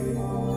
you.